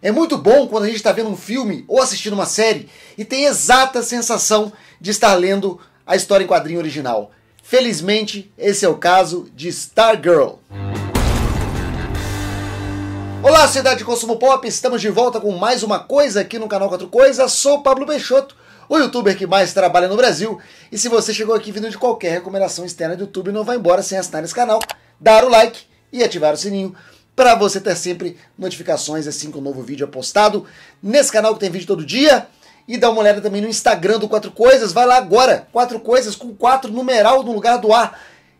É muito bom quando a gente está vendo um filme ou assistindo uma série e tem exata sensação de estar lendo a história em quadrinho original. Felizmente, esse é o caso de Stargirl. Olá, Cidade de Consumo Pop, estamos de volta com mais uma coisa aqui no canal Quatro Coisas. Sou Pablo Peixoto, o youtuber que mais trabalha no Brasil. E se você chegou aqui vindo de qualquer recomendação externa do YouTube, não vai embora sem assinar esse canal, dar o like e ativar o sininho para você ter sempre notificações assim que um novo vídeo é postado nesse canal que tem vídeo todo dia. E dá uma olhada também no Instagram do Quatro Coisas. Vai lá agora, Quatro Coisas com quatro numeral no lugar do A.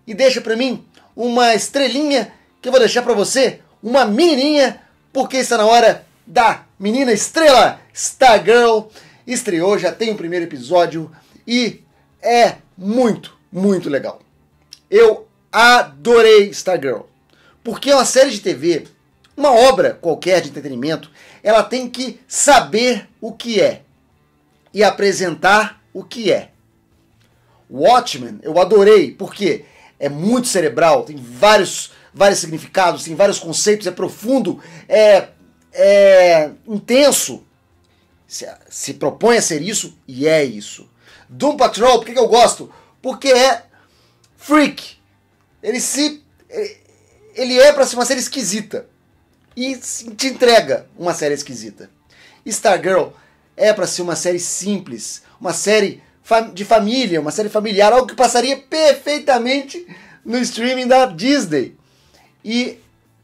E deixa para mim uma estrelinha que eu vou deixar para você, uma menininha, porque está na hora da menina estrela Stargirl. Estreou, já tem o primeiro episódio e é muito, muito legal. Eu adorei Stargirl. Porque uma série de TV, uma obra qualquer de entretenimento, ela tem que saber o que é e apresentar o que é. Watchmen, eu adorei, porque é muito cerebral, tem vários, vários significados, tem vários conceitos, é profundo, é, é intenso. Se, se propõe a ser isso e é isso. Doom Patrol, por que, que eu gosto? Porque é freak. Ele se ele é para ser uma série esquisita. E te entrega uma série esquisita. Stargirl é para ser uma série simples, uma série de família, uma série familiar, algo que passaria perfeitamente no streaming da Disney. E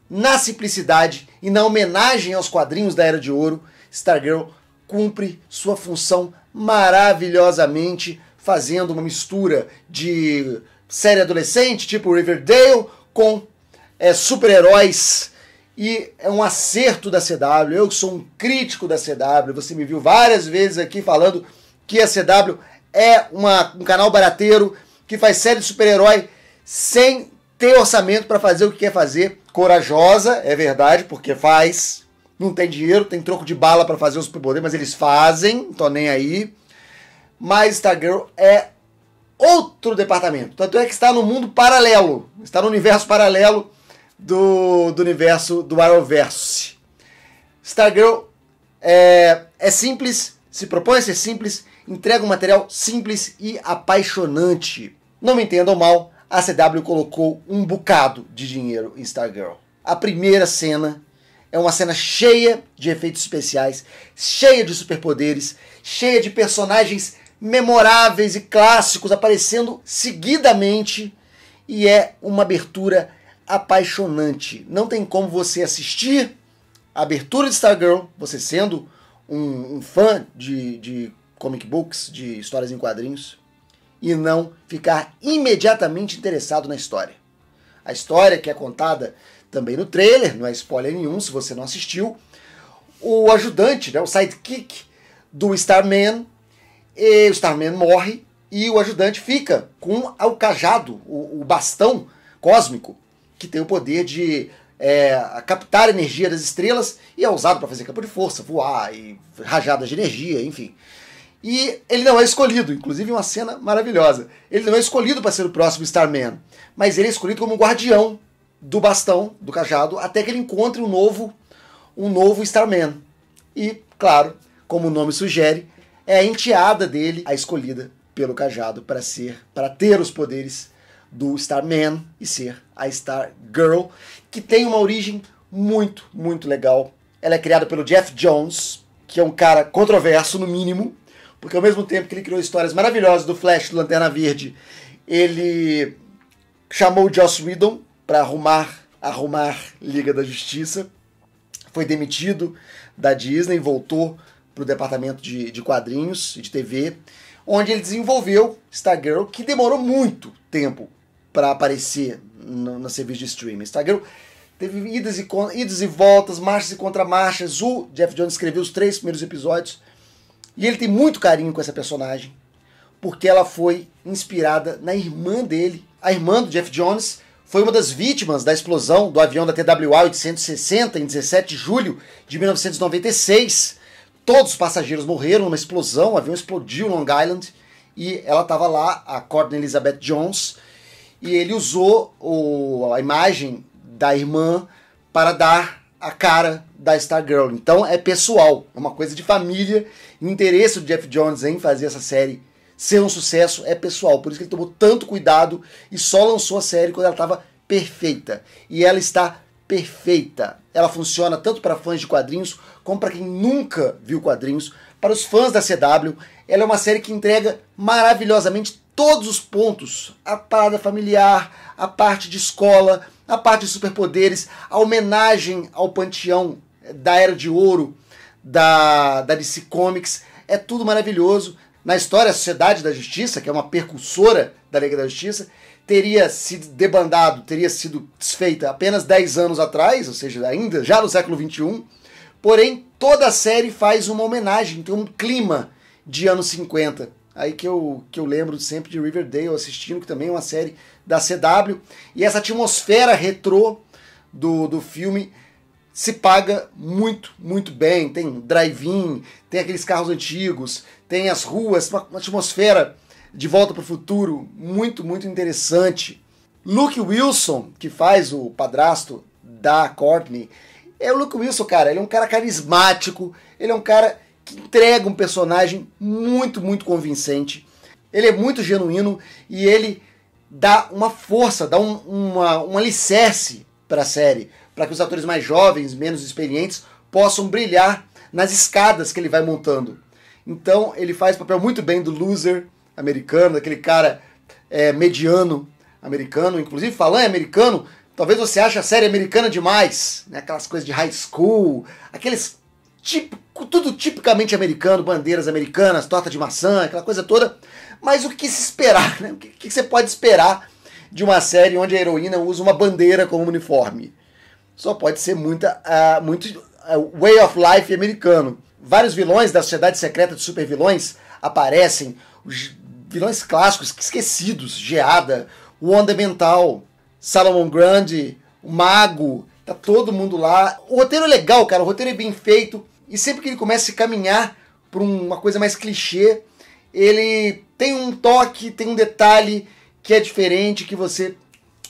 na simplicidade e na homenagem aos quadrinhos da Era de Ouro, Stargirl cumpre sua função maravilhosamente, fazendo uma mistura de série adolescente, tipo Riverdale, com é, super-heróis e é um acerto da CW. Eu sou um crítico da CW. Você me viu várias vezes aqui falando que a CW é uma, um canal barateiro que faz série de super-herói sem ter orçamento para fazer o que quer fazer. Corajosa, é verdade, porque faz. Não tem dinheiro, tem troco de bala para fazer os superpoderes, mas eles fazem, tô nem aí. Mas Stargirl é outro departamento. Tanto é que está no mundo paralelo, está no universo paralelo do, do universo do Arrowverse. Stargirl é, é simples, se propõe a ser simples, entrega um material simples e apaixonante. Não me entendam mal, a CW colocou um bocado de dinheiro em Stargirl. A primeira cena é uma cena cheia de efeitos especiais, cheia de superpoderes, cheia de personagens memoráveis e clássicos aparecendo seguidamente e é uma abertura apaixonante. Não tem como você assistir a abertura de Stargirl, você sendo um, um fã de, de comic books, de histórias em quadrinhos, e não ficar imediatamente interessado na história. A história que é contada também no trailer, não é spoiler nenhum se você não assistiu. O ajudante, né, o sidekick do Starman, e o Starman morre e o ajudante fica com o cajado, o, o bastão cósmico que tem o poder de é, captar energia das estrelas e é usado para fazer campo de força, voar e rajadas de energia, enfim. E ele não é escolhido, inclusive uma cena maravilhosa. Ele não é escolhido para ser o próximo Starman, mas ele é escolhido como guardião do bastão, do cajado, até que ele encontre um novo, um novo Starman. E, claro, como o nome sugere, é a enteada dele a escolhida pelo cajado para ser, para ter os poderes do Starman e ser a Star Girl, que tem uma origem muito, muito legal. Ela é criada pelo Jeff Jones, que é um cara controverso, no mínimo, porque ao mesmo tempo que ele criou histórias maravilhosas do Flash, do Lanterna Verde, ele chamou o Joss Whedon para arrumar, arrumar Liga da Justiça, foi demitido da Disney, voltou para o departamento de, de quadrinhos e de TV, onde ele desenvolveu Stargirl, que demorou muito tempo para aparecer no, no, serviço de streaming. Instagram teve idas e, idas e voltas, marchas e contramarchas. O Jeff Jones escreveu os três primeiros episódios e ele tem muito carinho com essa personagem porque ela foi inspirada na irmã dele. A irmã do Jeff Jones foi uma das vítimas da explosão do avião da TWA 860 em 17 de julho de 1996. Todos os passageiros morreram numa explosão, o avião explodiu em Long Island e ela estava lá, a Courtney Elizabeth Jones, e ele usou o, a imagem da irmã para dar a cara da Stargirl. Então é pessoal, é uma coisa de família. O interesse do Jeff Jones em fazer essa série ser um sucesso é pessoal. Por isso que ele tomou tanto cuidado e só lançou a série quando ela estava perfeita. E ela está perfeita. Ela funciona tanto para fãs de quadrinhos como para quem nunca viu quadrinhos. Para os fãs da CW, ela é uma série que entrega maravilhosamente todos os pontos: a parada familiar, a parte de escola, a parte de superpoderes, a homenagem ao panteão da Era de Ouro da, da DC Comics. É tudo maravilhoso. Na história, a Sociedade da Justiça, que é uma percussora da Liga da Justiça, teria sido debandado, teria sido desfeita apenas 10 anos atrás, ou seja, ainda já no século 21. Porém, toda a série faz uma homenagem, tem um clima de anos 50. Aí que eu, que eu lembro sempre de Riverdale assistindo, que também é uma série da CW. E essa atmosfera retrô do, do filme se paga muito, muito bem. Tem drive-in, tem aqueles carros antigos, tem as ruas, uma, uma atmosfera de volta para o futuro muito, muito interessante. Luke Wilson, que faz o padrasto da Courtney, é o Luke Wilson, cara. Ele é um cara carismático, ele é um cara que entrega um personagem muito, muito convincente. Ele é muito genuíno e ele dá uma força, dá um, uma, um alicerce para a série, para que os atores mais jovens, menos experientes, possam brilhar nas escadas que ele vai montando. Então ele faz o papel muito bem do loser americano, daquele cara é, mediano americano. Inclusive, falando em americano, talvez você ache a série americana demais, né? aquelas coisas de high school, aqueles tipo, tudo tipicamente americano, bandeiras americanas, torta de maçã, aquela coisa toda. Mas o que se esperar, né? O que, que você pode esperar de uma série onde a heroína usa uma bandeira como uniforme? Só pode ser muita, uh, muito uh, way of life americano. Vários vilões da Sociedade Secreta de Supervilões aparecem, os vilões clássicos esquecidos, Geada, o Onda Mental, Salomon Grande, o Mago, tá todo mundo lá. O roteiro é legal, cara, o roteiro é bem feito, e sempre que ele começa a caminhar por uma coisa mais clichê, ele tem um toque, tem um detalhe que é diferente, que você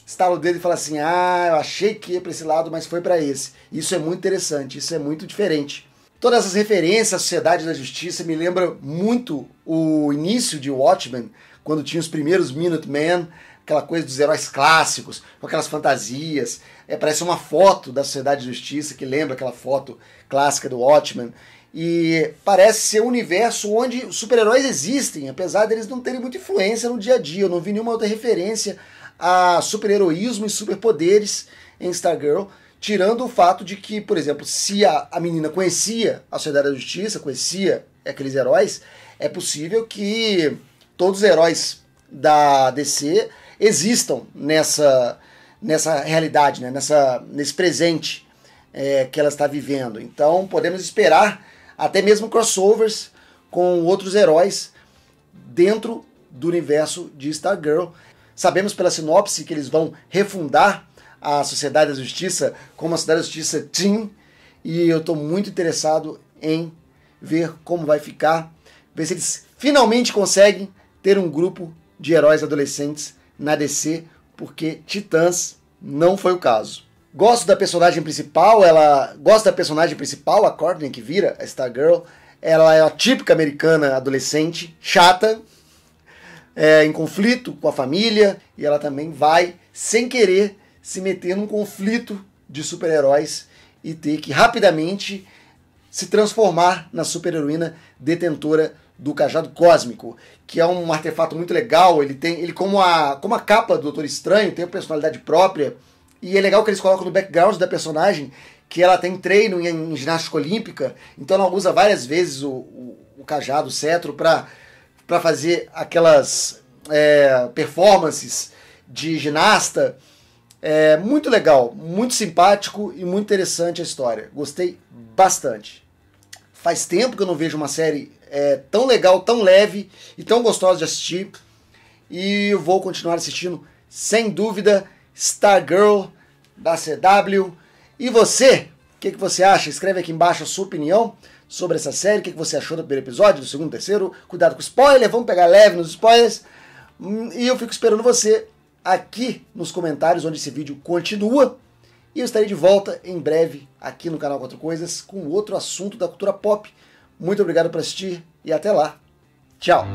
estala o dedo e fala assim: ah, eu achei que ia para esse lado, mas foi para esse. Isso é muito interessante, isso é muito diferente. Todas essas referências à Sociedade da Justiça me lembra muito o início de Watchmen, quando tinha os primeiros Minutemen, aquela coisa dos heróis clássicos, com aquelas fantasias. É, parece uma foto da Sociedade de Justiça que lembra aquela foto clássica do Watchmen. E parece ser um universo onde super-heróis existem, apesar deles não terem muita influência no dia a dia. Eu não vi nenhuma outra referência a super-heroísmo e superpoderes em Stargirl, tirando o fato de que, por exemplo, se a, a menina conhecia a Sociedade da Justiça, conhecia aqueles heróis, é possível que todos os heróis da DC existam nessa, nessa realidade, né? nessa, nesse presente é, que ela está vivendo. Então podemos esperar até mesmo crossovers com outros heróis dentro do universo de Stargirl. Sabemos pela sinopse que eles vão refundar a Sociedade da Justiça como a Sociedade da Justiça Team e eu estou muito interessado em ver como vai ficar, ver se eles finalmente conseguem ter um grupo de heróis adolescentes na DC, porque Titãs não foi o caso. Gosto da personagem principal, ela gosta da personagem principal, a Courtney que vira a Stargirl. Ela é a típica americana adolescente, chata, é, em conflito com a família, e ela também vai, sem querer, se meter num conflito de super-heróis e ter que rapidamente se transformar na super-heroína detentora do cajado cósmico, que é um artefato muito legal. Ele tem, ele como a, como a capa do Doutor Estranho tem uma personalidade própria e é legal que eles colocam no background da personagem que ela tem treino em, em ginástica olímpica, então ela usa várias vezes o, o, o cajado, o cetro para fazer aquelas é, performances de ginasta. É muito legal, muito simpático e muito interessante a história. Gostei bastante. Faz tempo que eu não vejo uma série é, tão legal, tão leve e tão gostosa de assistir. E eu vou continuar assistindo, sem dúvida, Stargirl da CW. E você? O que, que você acha? Escreve aqui embaixo a sua opinião sobre essa série. O que, que você achou do primeiro episódio, do segundo, terceiro. Cuidado com spoiler, vamos pegar leve nos spoilers. Hum, e eu fico esperando você aqui nos comentários onde esse vídeo continua. E eu estarei de volta em breve aqui no canal Quatro Coisas com outro assunto da cultura pop. Muito obrigado por assistir e até lá. Tchau!